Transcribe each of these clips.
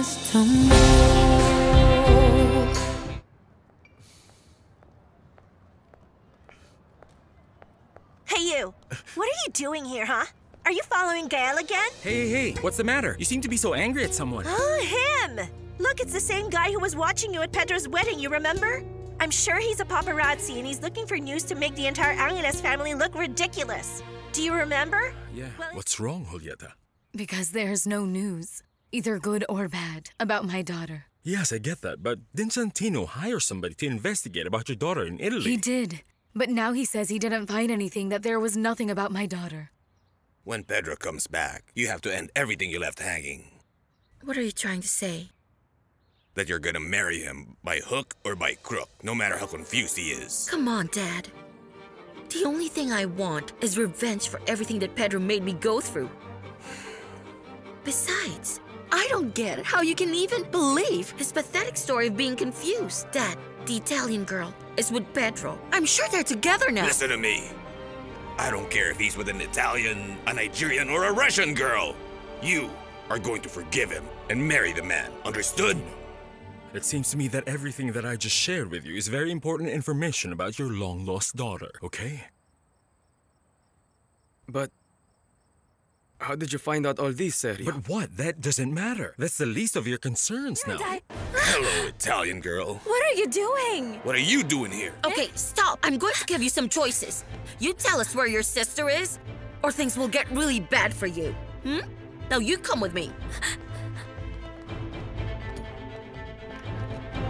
much to move. Hey, you! What are you doing here, huh? Are you following Gail again? Hey, hey, hey, what's the matter? You seem to be so angry at someone. Oh, him! Look, it's the same guy who was watching you at Pedro's wedding, you remember? I'm sure he's a paparazzi and he's looking for news to make the entire Angeles family look ridiculous. Do you remember? Yeah, Well- what's wrong, Julieta? Because there's no news, either good or bad, about my daughter. Yes, I get that, but didn't Santino hire somebody to investigate about your daughter in Italy? He did. But now he says he didn't find anything, that there was nothing about my daughter. When Pedro comes back, you have to end everything you left hanging. What are you trying to say? That you're gonna marry him by hook or by crook, no matter how confused he is. Come on, Dad. The only thing I want is revenge for everything that Pedro made me go through. Besides, I don't get how you can even believe his pathetic story of being confused. Dad, the Italian girl is with Pedro. I'm sure they're together now. Listen to me. I don't care if he's with an Italian, a Nigerian, or a Russian girl. You are going to forgive him and marry the man. Understood? It seems to me that everything that I just shared with you is very important information about your long lost daughter, okay? But how did you find out all this, Sergio? But what? That doesn't matter. That's the least of your concerns now. Hello, Italian girl. What are you doing? What are you doing here? Okay, stop. I'm going to give you some choices. You tell us where your sister is, or things will get really bad for you. Hmm? Now you come with me.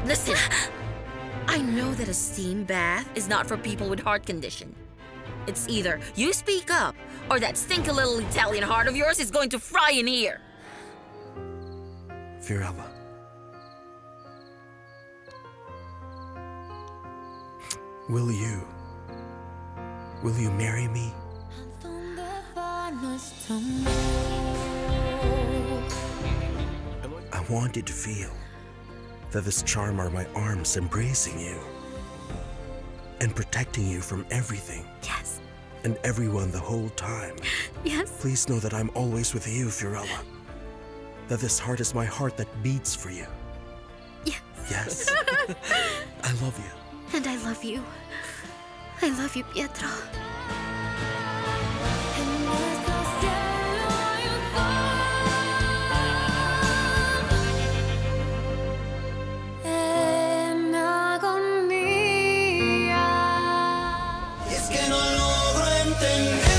Listen, I know that a steam bath is not for people with heart condition. It's either you speak up, or that stinky little Italian heart of yours is going to fry in here. Fiorella. Will you? Will you marry me? I wanted to feel that this charm are my arms embracing you and protecting you from everything Yes, and everyone the whole time. yes. Please know that I'm always with you, Fiorella. That this heart is my heart that beats for you. Yes. Yes. I love you. And I love you. I love you, Pietro. que no logro entender.